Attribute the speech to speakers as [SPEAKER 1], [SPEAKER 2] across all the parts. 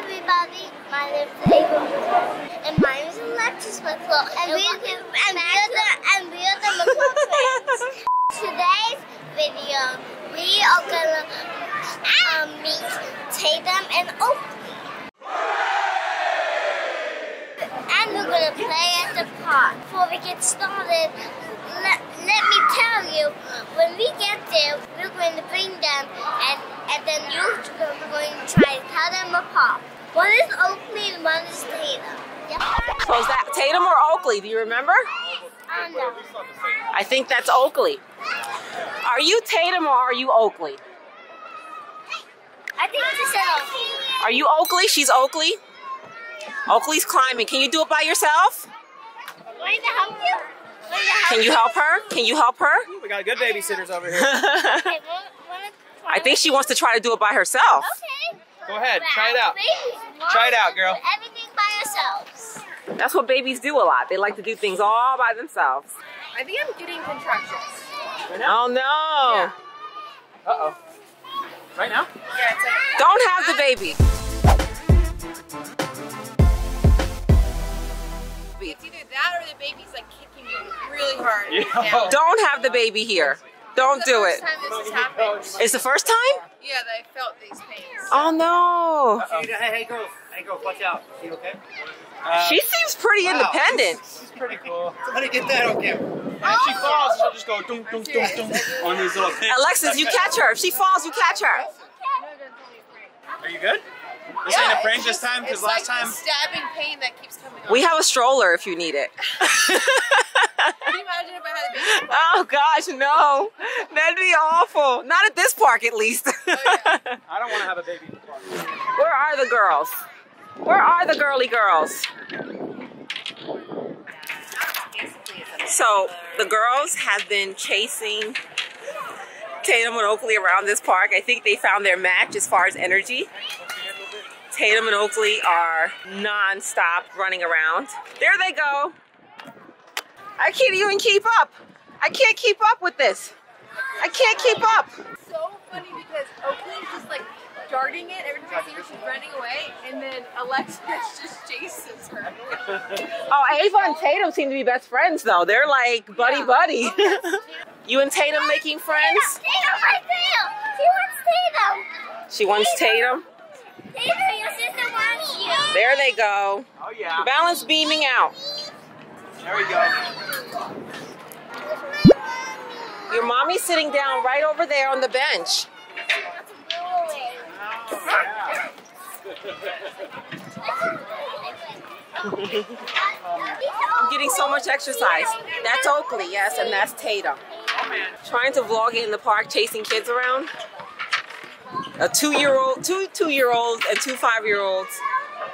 [SPEAKER 1] everybody. My name is Ava and my name is Alexis McClure. And, we, and, we are the, and we are the twins. Today's video, we are gonna um, meet Taytum and Oakley. And we're gonna play at the park. Before we get started, let, let me tell you, when we get there, we're going to bring them and, and then you're going to try to tell them apart. One is Oakley and one is Taytum. Yep.
[SPEAKER 2] So is that Taytum or Oakley? Do you remember?
[SPEAKER 1] Oh no.
[SPEAKER 2] I think that's Oakley. Are you Taytum or are you Oakley?
[SPEAKER 1] I think she said Oakley.
[SPEAKER 2] Are you Oakley? She's Oakley. Oakley's climbing. Can you do it by yourself?
[SPEAKER 1] Want to help you? To help
[SPEAKER 2] Can you help her? Can you help her?
[SPEAKER 3] We got good babysitters over here.
[SPEAKER 2] I
[SPEAKER 1] Okay, want, want to try
[SPEAKER 2] think she wants to try to do it by herself.
[SPEAKER 1] Okay.
[SPEAKER 3] Go ahead, try it out.
[SPEAKER 1] Babies
[SPEAKER 3] Try it out, girl.
[SPEAKER 1] Everything by yourselves.
[SPEAKER 2] That's what babies do a lot. They like to do things all by themselves.
[SPEAKER 4] I think I'm getting contractions.
[SPEAKER 2] Oh no.
[SPEAKER 3] Uh-oh. Right now?
[SPEAKER 4] Yeah, it's like
[SPEAKER 2] Don't have the baby.
[SPEAKER 4] it's either that or the baby's like kicking me really hard.
[SPEAKER 3] Yeah.
[SPEAKER 2] Don't have the baby here. Don't do it.
[SPEAKER 4] Time this has.
[SPEAKER 2] It's the first time?
[SPEAKER 4] Yeah, they felt these pains.
[SPEAKER 2] Oh no.
[SPEAKER 3] Hey, hey, girls. Hey, girls, watch out. You okay?
[SPEAKER 2] Uh, she seems pretty independent.
[SPEAKER 3] She's pretty cool. Somebody get that on camera. And if she oh! falls, she'll just go dunk, dunk, dunk, dunk on these little pins.
[SPEAKER 2] Alexis, you catch her. If she falls, you catch her.
[SPEAKER 3] Are you good? This ain't a prank this time, because
[SPEAKER 4] It's
[SPEAKER 3] last
[SPEAKER 4] like
[SPEAKER 3] time...
[SPEAKER 4] the stabbing pain that keeps coming on.
[SPEAKER 2] We have a stroller if you need it.
[SPEAKER 4] Can you imagine if I had a baby?
[SPEAKER 2] oh gosh, no. That'd be awful. Not at this park at least.
[SPEAKER 3] Oh, I don't want to have a baby in the park.
[SPEAKER 2] Where are the girls? Where are the girly girls? So the girls have been chasing Taytum and Oakley around this park. I think they found their match as far as energy. Taytum and Oakley are non-stop running around. There they go. I can't even keep up. I can't keep up with this. I can't keep up.
[SPEAKER 4] It's so funny because Oakley's just like darting it every time I see her, she's running away, and then Alexis just chases her.
[SPEAKER 2] Oh, Ava and Taytum seem to be best friends though. They're like buddy
[SPEAKER 4] Yeah.
[SPEAKER 2] buddy. Oh, you and Taytum making friends?
[SPEAKER 1] Taytum, my Taytum. She wants Taytum.
[SPEAKER 2] She wants Taytum.
[SPEAKER 1] Taytum, your sister wants you.
[SPEAKER 2] There they go.
[SPEAKER 3] Oh, yeah.
[SPEAKER 2] Balance beaming out.
[SPEAKER 3] There we go.
[SPEAKER 2] Your mommy's sitting down right over there on the bench. I'm getting so much exercise. That's Oakley, yes, and that's Taytum. Trying to vlog it in the park, chasing kids around. A two-year-old, two two-year-olds, and two five-year-olds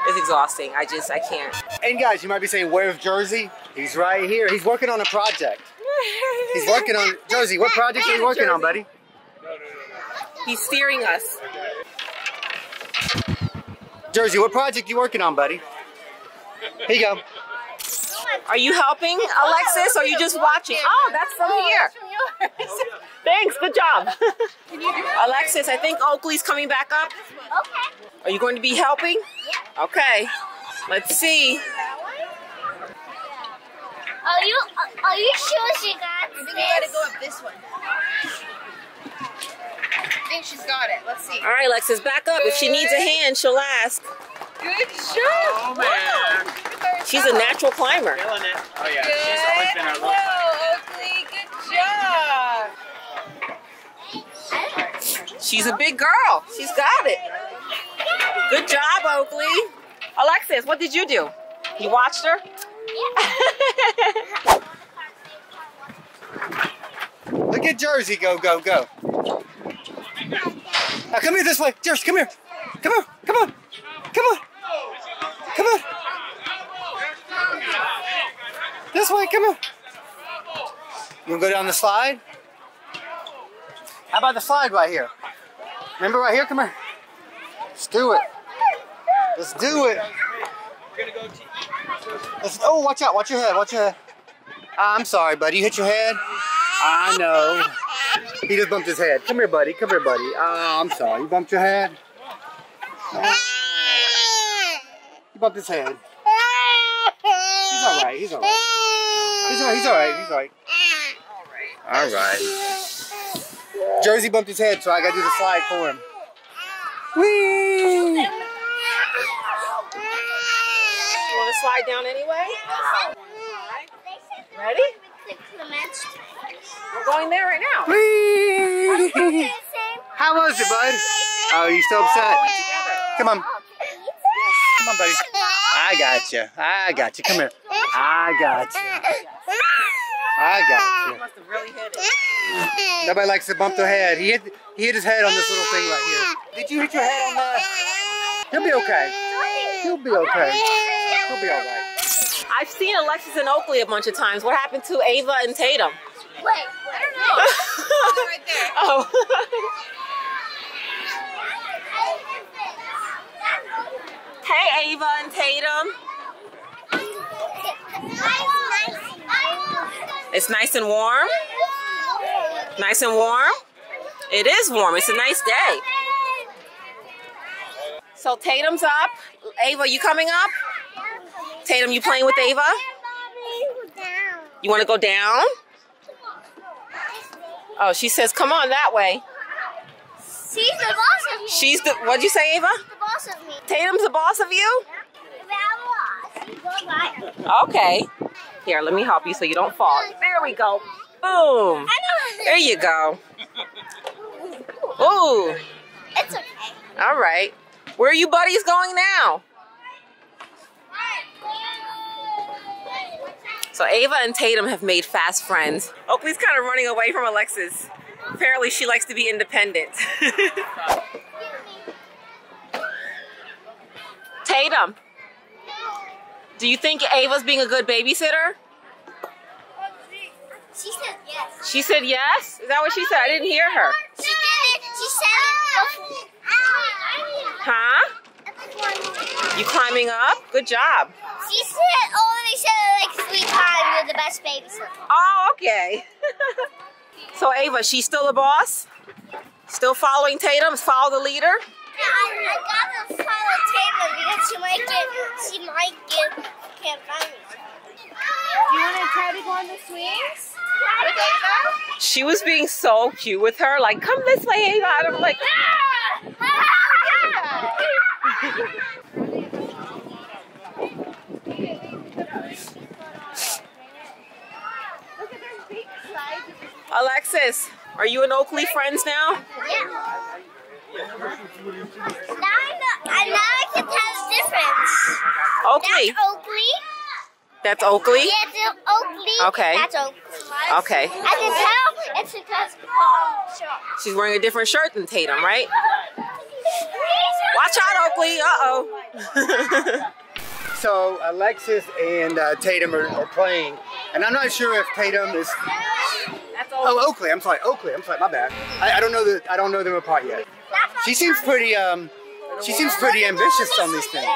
[SPEAKER 2] is exhausting. I just, I can't.
[SPEAKER 5] And guys, you might be saying, where's Jersey? He's right here. He's working on a project. He's working on, Jersey, what project are you working on, buddy?
[SPEAKER 2] He's steering us.
[SPEAKER 5] Jersey, what project are you working on, buddy? Here you go.
[SPEAKER 2] Are you helping, Alexis, or are you just watching? Oh, that's from here. Thanks, good job. Alexis, I think Oakley's coming back up.
[SPEAKER 1] Okay.
[SPEAKER 2] Are you going to be helping? Okay. Let's see.
[SPEAKER 1] Are you are you sure she got
[SPEAKER 4] I think we gotta go up this one. I think she's got it. Let's see.
[SPEAKER 2] All right, Alexis, back up. If she needs a hand, she'll ask.
[SPEAKER 4] Good job.
[SPEAKER 3] Oh, man.
[SPEAKER 2] She's a natural climber.
[SPEAKER 3] Killing it. Oh, yeah. She's always been our
[SPEAKER 4] Good.
[SPEAKER 3] little
[SPEAKER 4] Whoa, Oakley. Good job.
[SPEAKER 2] She's a big girl. She's got it. Good job, Oakley. Alexis, what did you do? You watched her?
[SPEAKER 5] At Jersey go, go, go. Now come here this way. Jersey, come here. Come on, come on. Come on. Come on. This way, come on. You wanna go down the slide? How about the slide right here? Remember right here? Come here. Let's do it. Let's do it. Let's, oh, watch out. Watch your head. Watch your head. I'm sorry, buddy. You hit your head? I know. He just bumped his head. Come here, buddy. Come here, buddy. Oh, I'm sorry. You bumped your head? He bumped his head. He's all right. He's all right. He's all right. He's all right. He's all right. All right. Jersey bumped his head, so I got to do the slide for him. Whee!
[SPEAKER 2] You want to slide down anyway? Ready? We're going there right now.
[SPEAKER 5] Whee! How was it, bud? Oh, you still upset? Come on. Come on, buddy. I got you. I got you. Come here. I got you. I got you.
[SPEAKER 2] Must have really hit it.
[SPEAKER 5] Nobody likes to bump their head. He hit, he hit his head on this little thing right here. Did you hit your head on that? He'll be okay. He'll be okay. He'll be all right.
[SPEAKER 2] I've seen Alexis and Oakley a bunch of times. What happened to Ava and Taytum?
[SPEAKER 1] Wait, I don't know.
[SPEAKER 4] right there.
[SPEAKER 2] Oh. hey, Ava and Taytum. It's nice and warm. Nice and warm. It is warm. It's a nice day. So Taytum's up. Ava, you coming up? Taytum, you playing with Ava? You want to go down? Oh, she says, come on that way.
[SPEAKER 1] She's the boss of me.
[SPEAKER 2] She's the, what'd you say, Ava?
[SPEAKER 1] the boss of me.
[SPEAKER 2] Taytum's the boss of you?
[SPEAKER 1] She's boss.
[SPEAKER 2] Okay. Here, let me help you so you don't fall. There we go. Boom. There you go. Ooh.
[SPEAKER 1] It's okay.
[SPEAKER 2] All right. Where are you buddies going now? So Ava and Taytum have made fast friends. Oakley's kind of running away from Alexis. Apparently she likes to be independent. Taytum, do you think Ava's being a good babysitter?
[SPEAKER 1] She said yes.
[SPEAKER 2] She said yes? Is that what she said? I didn't hear her.
[SPEAKER 1] She did it. She said it.
[SPEAKER 2] Huh? You climbing up? Good job.
[SPEAKER 1] She said already said it like three times. You're the best babysitter.
[SPEAKER 2] Oh, okay. so Ava, she's still the boss? Still following Taytum? Follow the leader?
[SPEAKER 1] I, I gotta follow Taylor because she might get, she might get, can't find me.
[SPEAKER 4] Do you want to try to go on the swings? With Ava?
[SPEAKER 2] She was being so cute with her, like, come this way, Ava. And I'm like,
[SPEAKER 4] Look at there's big slides.
[SPEAKER 2] Alexis, are you and Oakley friends now?
[SPEAKER 1] Yeah. Now I know, I now I can tell the difference.
[SPEAKER 2] Oakley.
[SPEAKER 1] That's Oakley.
[SPEAKER 2] That's Oakley?
[SPEAKER 1] Yeah, it's Oakley.
[SPEAKER 2] Okay.
[SPEAKER 1] That's Oakley.
[SPEAKER 2] Okay.
[SPEAKER 1] I can tell it's because um, sure.
[SPEAKER 2] She's wearing a different shirt than Taytum, right? Watch out, Oakley. Uh-oh.
[SPEAKER 5] So Alexis and uh, Taytum are, are playing, and I'm not sure if Taytum is. Oh, Oakley. I'm sorry, Oakley. I'm sorry. My bad. I, I don't know that. I don't know them apart yet. She seems pretty. Um, she seems pretty ambitious on these things.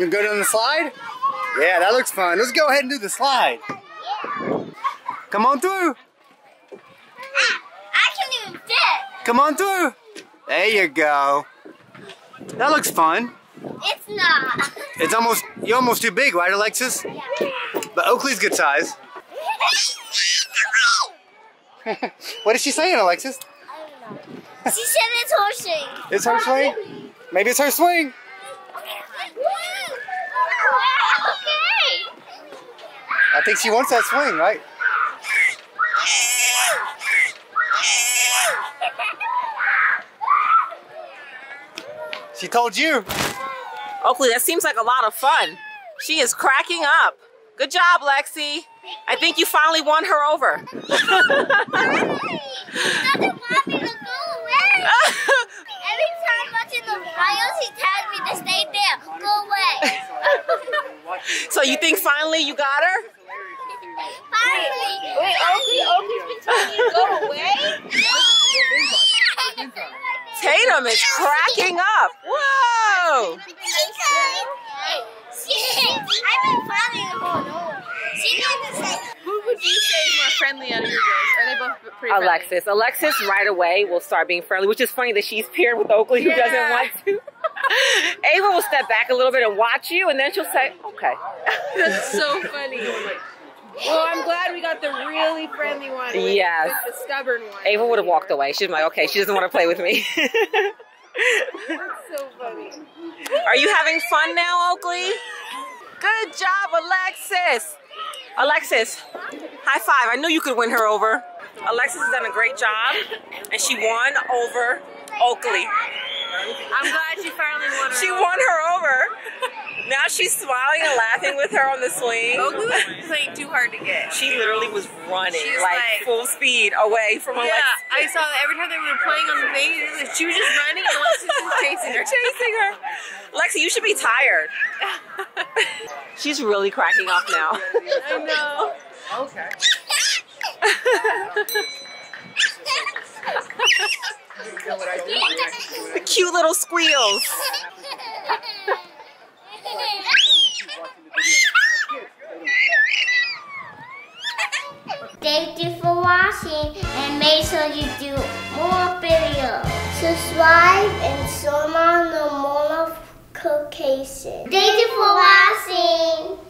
[SPEAKER 5] You gonna go down the slide? Yeah, that looks fun. Let's go ahead and do the slide. Come on through.
[SPEAKER 1] I can even fit.
[SPEAKER 5] Come on through. There you go. That looks fun.
[SPEAKER 1] It's not.
[SPEAKER 5] It's almost you're almost too big, right, Alexis? But Oakley's good size. what is she saying, Alexis?
[SPEAKER 1] She said it's her swing.
[SPEAKER 5] It's her swing? Maybe it's her swing. I think she wants that swing, right? She told you.
[SPEAKER 2] Oakley, that seems like a lot of fun. She is cracking up. Good job, Lexi. I think you finally won her over.
[SPEAKER 1] She doesn't me to go away. Every time I'm watching the videos, he tells me to stay there. Go away.
[SPEAKER 2] so you think finally you got her?
[SPEAKER 1] Finally.
[SPEAKER 4] Wait, Oakley, Oakley's been telling you to go away?
[SPEAKER 2] Taytum is cracking up. Whoa!
[SPEAKER 1] Who would you say is more
[SPEAKER 4] friendly out of? Are they both pretty Alexis. Friendly?
[SPEAKER 2] Alexis right away will start being friendly, which is funny that she's paired with Oakley who
[SPEAKER 4] yeah.
[SPEAKER 2] doesn't want to. Ava will step back a little bit and watch you, and then she'll say, okay.
[SPEAKER 4] That's so funny. Well, I'm glad we got the really friendly one. With,
[SPEAKER 2] Yes.
[SPEAKER 4] with the stubborn one.
[SPEAKER 2] Ava would have walked away. She's like, okay, she doesn't want to play with me.
[SPEAKER 4] That's so funny.
[SPEAKER 2] Are you having fun now, Oakley? Good job, Alexis. Alexis, high five. I knew you could win her over. Alexis has done a great job, and she won over Oakley.
[SPEAKER 4] I'm glad she finally won her.
[SPEAKER 2] She won her over. Now she's smiling and laughing with her on the swing.
[SPEAKER 4] Oakley was playing too hard to get.
[SPEAKER 2] She literally was running like,
[SPEAKER 4] like-
[SPEAKER 2] full speed away from
[SPEAKER 4] Yeah, I saw that every time they were playing on the thing, she was just running and Alexis was chasing her.
[SPEAKER 2] chasing her. Lexi, you should be tired. She's really cracking up now.
[SPEAKER 4] I know.
[SPEAKER 2] The cute little squeals.
[SPEAKER 1] Thank you for watching and make sure you do more videos. Subscribe and turn on the notification. Thank you for watching.